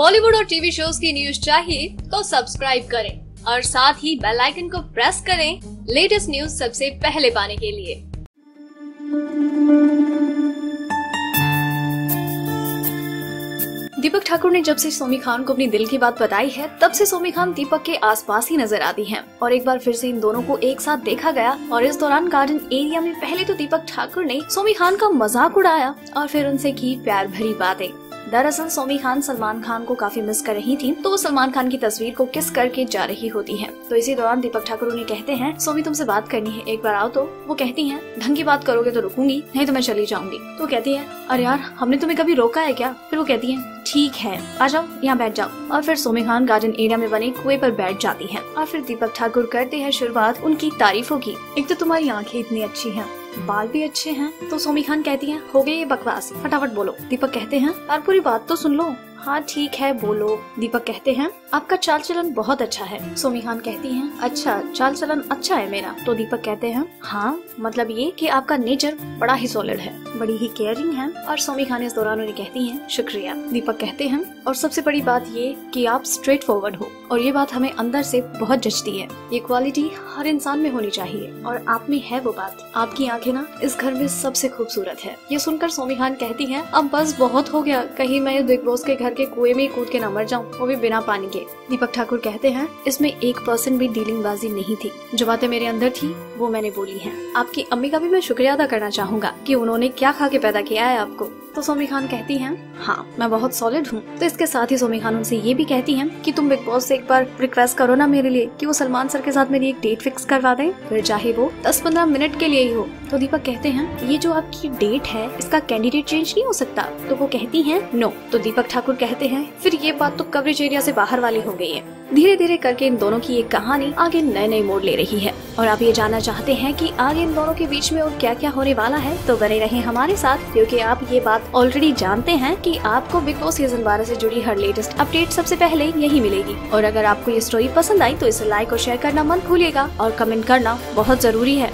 बॉलीवुड और TV shows की news चाहिए तो सब्सक्राइब करें और साथ ही बेल आइकन को प्रेस करें लेटेस्ट न्यूज़ सबसे पहले पाने के लिए। दीपक ठाकुर ने जब से सोमी खान को अपनी दिल की बात बताई है, तब से सोमी खान दीपक के आसपास ही नज़र आती हैं। और एक बार फिर से इन दोनों को एक साथ देखा गया और इस दौरान गार्डन एरिया में पहले तो दीपक ठाकुर ने सोमी खान का मज़ाक उड़ाया और फिर उनसे की प्यार भरी बातें। दरअसल सोमी खान सलमान खान को काफ़ी मिस कर रही थी तो वो सलमान खान की तस्वीर को किस करके जा रही होती है। तो इसी दौरान दीपक ठाकुर उन्हें कहते हैं, सोमी, तुमसे बात करनी है, एक बार आओ तो। वो कहती हैं, ढंग की बात करोगे तो रुकूँगी, नहीं तो मैं चली जाऊँगी। तो कहती है, अरे यार, हमने तुम्हें कभी रोका है क्या? फिर वो कहती है, ठीक है, आ जाओ, यहाँ बैठ जाओ। और फिर सोमी खान गार्डन एरिया में बने कुएँ पर बैठ जाती हैं। और फिर दीपक ठाकुर करते हैं शुरुआत उनकी तारीफों की। एक तो तुम्हारी आँखें इतनी अच्छी हैं बाल भी अच्छे हैं तो सोमी खान कहती हैं, हो गए ये बकवास। फटाफट बोलो। दीपक कहते हैं यार पूरी बात तो सुन लो। हाँ ठीक है बोलो दीपक कहते हैं, आपका चाल चलन बहुत अच्छा है। सोमी खान कहती हैं अच्छा चाल चलन अच्छा है मेरा। तो दीपक कहते हैं हाँ मतलब ये कि आपका नेचर बड़ा ही सॉलिड है। बड़ी ही केयरिंग है। और सोमी खान इस दौरान उन्हें कहती हैं, शुक्रिया। दीपक कहते हैं, और सबसे बड़ी बात ये कि आप स्ट्रेट फॉरवर्ड हो। और ये बात हमें अंदर से बहुत जचती है। ये क्वालिटी हर इंसान में होनी चाहिए। और आप में है वो बात। आपकी आँखें ना, इस घर में सबसे खूबसूरत है। ये सुनकर सोमी खान कहती है, अब बस बहुत हो गया। कहीं मैं बिग बॉस के घर के कुएँ में कूद के ना मर जाऊँ, वो भी बिना पानी के। दीपक ठाकुर कहते हैं, इसमें एक परसेंट भी डीलिंग बाजी नहीं थी। जो बातें मेरे अंदर थी, वो मैंने बोली है। आपकी अम्मी का भी मैं शुक्रिया अदा करना चाहूँगा की उन्होंने क्या खा के पैदा किया है आपको। तो सोमी खान कहती हैं हाँ मैं बहुत सॉलिड हूँ। तो इसके साथ ही सोमी खान उनसे ये भी कहती हैं कि, तुम बिग बॉस से एक बार रिक्वेस्ट करो ना मेरे लिए कि वो सलमान सर के साथ मेरी एक डेट फिक्स करवा दें। फिर चाहे वो 10-15 मिनट के लिए ही हो। तो दीपक कहते हैं, ये जो आपकी डेट है, इसका कैंडिडेट चेंज नहीं हो सकता? तो वो कहती है नो तो दीपक ठाकुर कहते हैं, फिर ये बात तो कवरेज एरिया से बाहर वाली हो गई है। धीरे धीरे करके इन दोनों की ये कहानी आगे नए नए मोड़ ले रही है। और आप ये जानना चाहते हैं कि आगे इन दोनों के बीच में और क्या क्या होने वाला है तो बने रहे हमारे साथ, क्योंकि आप ये बात ऑलरेडी जानते हैं कि आपको बिग बॉस सीज़न बारह से जुड़ी हर लेटेस्ट अपडेट सबसे पहले यही मिलेगी। और अगर आपको ये स्टोरी पसंद आई तो इसे लाइक और शेयर करना मत भूलिएगा, और कमेंट करना बहुत ज़रूरी है।